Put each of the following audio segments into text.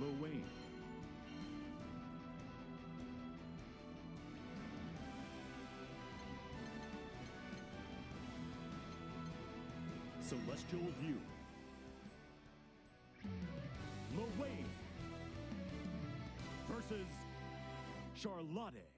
Lowain. Celestial View. Lowain versus Charlotta.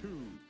two.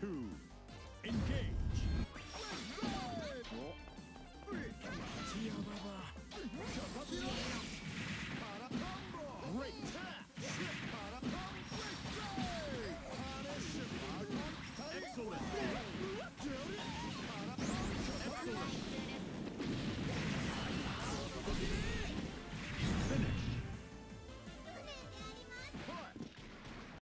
two, engage!